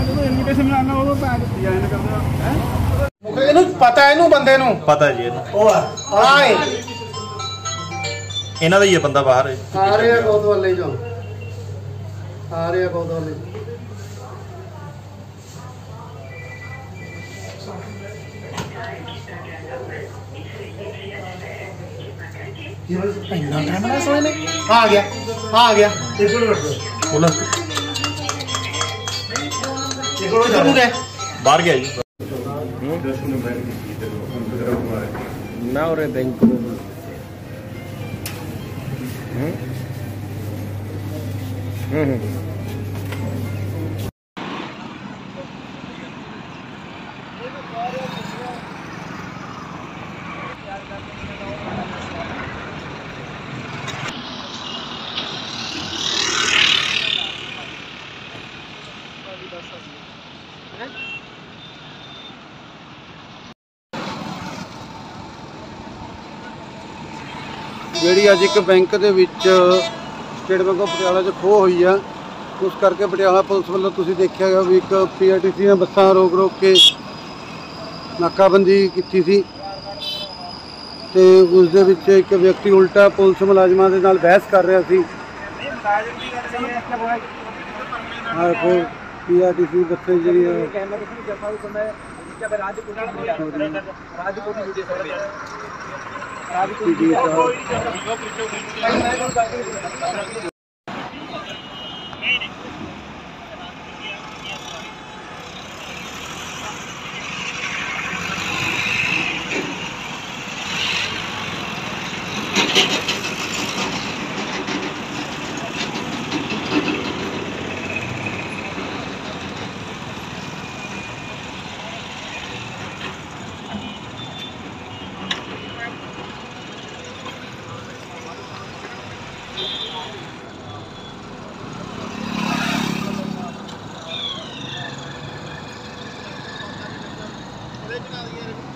Ano ba, hindi ka sa mga ano ba? Yan, nagkakaroon. Ha? ਇਹਨੂੰ ਪਤਾ ਇਹਨੂੰ ਬੰਦੇ ਨੂੰ? ਪਤਾ ਜੀ ਇਹਨੂੰ। ਉਹ ਆ। ਆਏ। ਇਹਨਾਂ ਦਾ ਹੀ ਹੈ ਬੰਦਾ ਬਾਹਰ। ਆ ਰਹੇ ਆ ਕੋਤਵਾਲੀ ਚੋਂ। ਆ ਰਹੇ ਆ ਕੋਤਵਾਲੀ ਇੰਨਾ ਕੈਮਰਾ ਸੋਏ ਨੇ। ਆ ਗਿਆ ਆ ਗਿਆ। ਉਹਨਾਂ ਕਿੱਥੋਂ ਗਏ? ਬਾਹਰ ਗਿਆ ਜੀ। ਨਾ ਉਰੇ ਬੈਂਕ ਨੂੰ ਹੂੰ ਜਿਹੜੀ ਅੱਜ ਇੱਕ ਬੈਂਕ ਦੇ ਵਿੱਚ ਸਟੇਟ ਬੈਂਕ ਆਫ ਪਟਿਆਲਾ 'ਚ ਖੋਹ ਹੋਈ ਆ, ਉਸ ਕਰਕੇ ਪਟਿਆਲਾ ਪੁਲਿਸ ਵੱਲੋਂ ਤੁਸੀਂ ਦੇਖਿਆ ਗਿਆ ਵੀ ਇੱਕ ਪੀਆਰਟੀਸੀ ਨੇ ਬੱਸਾਂ ਰੋਕ ਰੋਕ ਕੇ ਨਾਕਾਬੰਦੀ ਕੀਤੀ ਸੀ ਤੇ ਉਸ ਦੇ ਵਿੱਚ ਇੱਕ ਵਿਅਕਤੀ ਉਲਟਾ ਪੁਲਿਸ ਮੁਲਾਜ਼ਮਾਂ ਦੇ ਨਾਲ ਬਹਿਸ ਕਰ ਰਿਹਾ ਸੀ। ਹਾਂ ਕੋ ਪੀਆਰਟੀਸੀ ਬੱਸੇ ਜਿਹੜੀ ਆ, Another year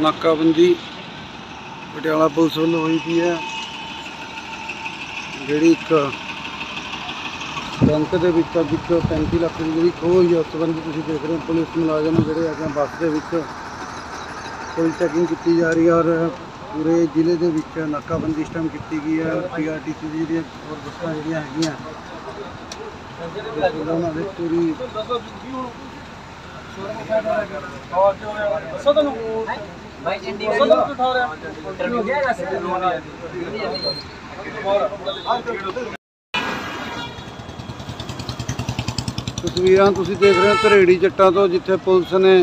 ਨਾਕਾਬੰਦੀ ਪਟਿਆਲਾ ਪੁਲਿਸ ਵੱਲੋਂ ਹੋਈ ਪਈ ਹੈ। ਜਿਹੜੀ ਇੱਕ ਬੈਂਕ ਦੇ ਵਿੱਚ ਅੱਜ ਇੱਕ 35 ਲੱਖ ਦੀ ਜਿਹੜੀ ਖੋਹ ਹੋਈ ਹੈ, ਉਸ ਸੰਬੰਧੀ ਤੁਸੀਂ ਦੇਖ ਰਹੇ ਹੋ, ਪੁਲਿਸ ਮੁਲਾਜ਼ਮ ਜਿਹੜੇ ਹੈਗੇ ਆ, ਬੱਸ ਦੇ ਵਿੱਚ ਕੋਈ ਚੈਕਿੰਗ ਕੀਤੀ ਜਾ ਰਹੀ ਹੈ ਔਰ ਪੂਰੇ ਜ਼ਿਲ੍ਹੇ ਦੇ ਵਿੱਚ ਨਾਕਾਬੰਦੀ ਇਸ ਟਾਈਮ ਕੀਤੀ ਗਈ ਹੈ। ਪੀਆਰਟੀਸੀ ਦੀ ਜਿਹੜੀਆਂ ਹੋਰ ਬੱਸਾਂ ਜਿਹੜੀਆਂ ਹੈਗੀਆਂ, ਉਹਨਾਂ ਦੇ ਪੂਰੀ ਤਸਵੀਰਾਂ ਤੁਸੀਂ ਦੇਖ ਰਹੇ ਹੋ ਧਰੇੜੀ ਜੱਟਾਂ ਤੋਂ ਜਿੱਥੇ ਪੁਲਿਸ ਨੇ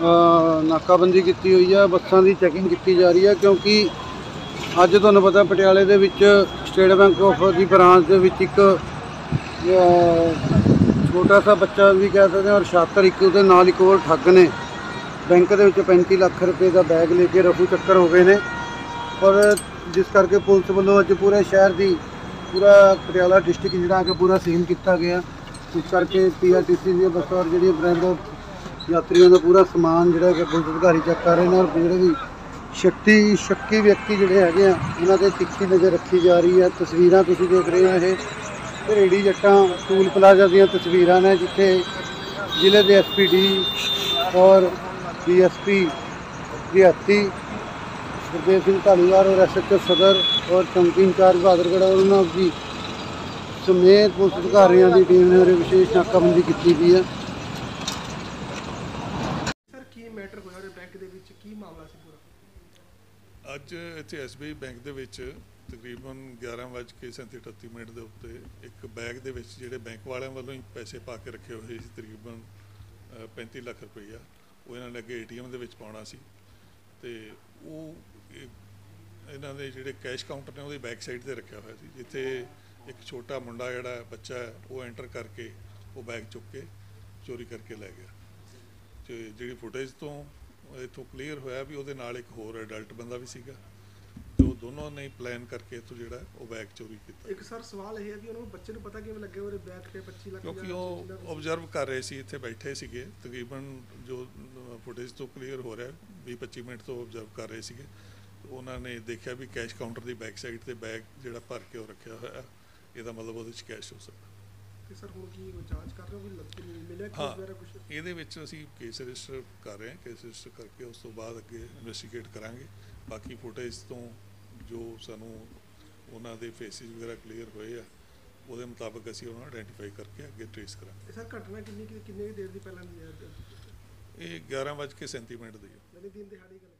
ਅ, ਨਾਕਾਬੰਦੀ ਕੀਤੀ ਹੋਈ ਹੈ ਬੱਸਾਂ ਦੀ ਚੈਕਿੰਗ ਕੀਤੀ ਜਾ ਰਹੀ ਹੈ ਕਿਉਂਕਿ ਅੱਜ ਤੁਹਾਨੂੰ ਪਤਾ ਪਟਿਆਲੇ ਦੇ ਵਿੱਚ ਸਟੇਟ ਬੈਂਕ ਆਫ ਦੀ ਬ੍ਰਾਂਚ ਦੇ ਵਿੱਚ ਇੱਕ ਅ, ਛੋਟਾ ਸਾ ਬੱਚਾ ਵੀ ਕਹਿ ਸਕਦੇ ਹਾਂ ਔਰ ਛਾਤਰ ਇੱਕ ਉਹਦੇ ਨਾਲ ਇੱਕ ਹੋਰ ਠੱਗ ਨੇ। ਬੈਂਕ ਦੇ ਵਿੱਚ 35 ਲੱਖ ਰੁਪਏ ਦਾ ਬੈਗ ਲੈ ਕੇ ਰਫੂ ਚੱਕਰ ਹੋ ਗਏ ਨੇ। ਔਰ ਜਿਸ ਕਰਕੇ ਪੁਲਿਸ ਵੱਲੋਂ ਅੱਜ ਪੂਰੇ ਸ਼ਹਿਰ ਦੀ ਪੂਰਾ ਪਟਿਆਲਾ ਡਿਸਟ੍ਰਿਕਟ ਜਿਹੜਾ ਕਿ ਪੂਰਾ ਸੀਲ ਕੀਤਾ ਗਿਆ। ਇਸ ਕਰਕੇ ਪੀਆਰਟੀਸੀ ਦੀਆਂ ਬੱਸਾਂ ਔਰ ਜਿਹੜੀਆਂ ਬ੍ਰੈਂਡ ਯਾਤਰੀਆਂ ਦਾ ਪੂਰਾ ਸਮਾਨ ਜਿਹੜਾ ਕਿ ਪੁਲਿਸ ਅਧਿਕਾਰੀ ਚੈੱਕ ਕਰ ਰਹੇ ਨੇ ਔਰ ਜਿਹੜੇ ਵੀ ਸ਼ਕਤੀ, ਸ਼ੱਕੀ ਵਿਅਕਤੀ ਜਿਹੜੇ ਹੈਗੇ ਆ, ਉਹਨਾਂ ਤੇ ਤਿੱਖੀ ਨਜ਼ਰ ਰੱਖੀ ਜਾ ਰਹੀ ਹੈ। ਤਸਵੀਰਾਂ ਤੁਸੀਂ ਦੇਖ ਰਹੇ ਹੋ ਇਹ। ਰੇੜੀ ਜੱਟਾਂ ਟੂਲ ਪਲਾਜ਼ਾ ਦੀਆਂ ਤਸਵੀਰਾਂ ਨੇ ਜਿੱਥੇ ਜ਼ਿਲ੍ਹੇ ਦੇ ਐਸਪੀਡੀ ਔਰ ਡੀਐਸਪੀ ਦਿਹਾਤੀ ਗੁਰਦੇਵ ਸਿੰਘ ਢਾਲੀਵਾਲ ਔਰ ਐਸਐਚਓ ਸਦਰ ਔਰ ਚੌਂਕੀ ਇੰਚਾਰਜ ਬਹਾਦਰਗੜ੍ਹ ਔਰ ਉਹਨਾਂ ਦੀ ਸਮੇਤ ਪੁਲਿਸ ਅਧਿਕਾਰੀਆਂ ਦੀ ਟੀਮ ਨੇ ਉਰੇ ਵਿਸ਼ੇਸ਼ ਨਾਕਾਬੰਦੀ ਕੀਤੀ ਗਈ ਹੈ। ਸਰ ਕੀ ਮੈਟਰ ਹੋਇਆ ਉਹਦੇ ਬੈਂਕ ਦੇ ਵਿੱਚ? ਕੀ ਮਾਮਲਾ ਸੀ ਪੂਰਾ? ਅੱਜ ਇੱਥੇ ਐਸਬੀਆਈ ਬੈਂਕ ਦੇ ਵਿੱਚ ਤਕਰੀਬਨ 11:37 ਮਿੰਟ ਦੇ ਉੱਤੇ ਇੱਕ ਬੈਗ ਦੇ ਵਿੱਚ ਜਿਹੜੇ ਬੈਂਕ ਵਾਲਿਆਂ ਵੱਲੋਂ ਹੀ ਪੈਸੇ ਪਾ ਕੇ ਰੱਖੇ ਹੋਏ ਸੀ ਤਕਰੀਬਨ ਅ, 35 ਲੱਖ ਰੁਪਈਆ। ਉਹ ਇਹਨਾਂ ਨੇ ਅੱਗੇ ਏਟੀਐਮ ਦੇ ਵਿੱਚ ਪਾਉਣਾ ਸੀ। ਤੇ ਉਹ ਇਹਨਾਂ ਦੇ ਜਿਹੜੇ ਕੈਸ਼ ਕਾਊਂਟਰ ਨੇ ਉਹਦੀ ਬੈਕ ਸਾਈਡ ਤੇ ਰੱਖਿਆ ਹੋਇਆ ਸੀ। ਜਿੱਥੇ ਇੱਕ ਛੋਟਾ ਮੁੰਡਾ ਜਿਹੜਾ ਬੱਚਾ ਹੈ ਉਹ ਐਂਟਰ ਕਰਕੇ ਉਹ ਬੈਗ ਚੁੱਕ ਕੇ ਚੋਰੀ ਕਰਕੇ ਲੈ ਗਿਆ। ਤੇ ਜਿਹੜੀ ਫੁਟੇਜ ਤੋਂ ਇਥੋਂ ਕਲੀਅਰ ਹੋਇਆ ਵੀ ਉਹਦੇ ਨਾਲ ਇੱਕ ਹੋਰ ਐਡਲਟ ਬੰਦਾ ਵੀ ਸੀਗਾ। ਦੋਨੋਂ ਨੇ ਪਲਾਨ ਕਰਕੇ ਇਥੋਂ ਜਿਹੜਾ ਉਹ ਬੈਗ ਚੋਰੀ ਕੀਤਾ। ਇੱਕ ਸਰ ਸਵਾਲ ਇਹ ਹੈ ਕਿ ਉਹਨੂੰ ਬੱਚੇ ਨੂੰ ਪਤਾ ਕਿਵੇਂ ਲੱਗਿਆ ਉਹਦੇ ਬੈਂਕ ਤੇ 25 ਲੱਖ ਕਿਉਂਕਿ ਉਹ 25 ਲੱਖ ਆਬਜ਼ਰਵ ਕਰ ਰਹੇ ਸੀ ਇੱਥੇ ਬੈਠੇ ਸੀਗੇ। ਤਕਰੀਬਨ ਜੋ ਫੁਟੇਜ ਤੋਂ ਕਲੀਅਰ ਹੋ ਰਿਹਾ 20 25 ਮਿੰਟ ਤੋਂ ਆਬਜ਼ਰਵ ਕਰ ਰਹੇ ਸੀਗੇ। ਤੇ ਉਹਨਾਂ ਨੇ ਦੇਖਿਆ ਵੀ ਕੈਸ਼ ਕਾਊਂਟਰ ਦੀ ਬੈਕ ਸਾਈਡ ਤੇ ਬੈਗ ਜਿਹੜਾ ਭਰ ਕੇ ਉਹ ਰੱਖਿਆ ਹੋਇਆ। ਇਹਦਾ ਮਤਲਬ ਉਹਦੇ ਵਿੱਚ ਕੈਸ਼ ਹੋ ਸਕਦਾ। ਤੇ ਸਰ ਹੁਣ ਕੀ ਜਾਂਚ ਕਰ ਰਹੇ ਹੋ ਵੀ ਮਿਲਿਆ ਕਿ ਵਗੈਰਾ ਕੁਝ ਇਹਦੇ ਵਿੱਚ ਅਸੀਂ ਕੇਸ ਰਜਿਸਟਰ ਕਰ ਰਹੇ ਹਾਂ। ਕੇਸ ਰਜਿਸਟਰ ਕਰਕੇ ਉਸ ਤੋਂ ਬਾਅਦ ਅੱਗੇ ਇਨਵੈਸਟੀਗੇਟ ਕਰਾਂਗੇ। ਬਾਕੀ ਫੁਟੇਜ ਤੋਂ ਜੋ ਸਾਨੂੰ ਉਹਨਾਂ ਦੇ ਫੇਸਿਸ ਵਗੈਰਾ ਕਲੀਅਰ ਹੋਏ ਆ ਉਹਦੇ ਮੁਤਾਬਕ ਅਸੀਂ ਉਹਨਾਂ ਨੂੰ ਆਇਡੈਂਟੀਫਾਈ ਕਰਕੇ ਅੱਗੇ ਟ੍ਰੇਸ ਕਰਾਂਗੇ। ਸਰ ਘਟਨਾ ਕਿੰਨੀ ਕਿੰਨੇ ਦੇਰ ਦੀ ਪਹਿਲਾਂ ਦੀ ਹੈ? ਇਹ 11:37 ਮਿੰਟ ਦੀ ਹੈ। ਦਿਨ ਦਿਹਾੜੀ ਗੱਲ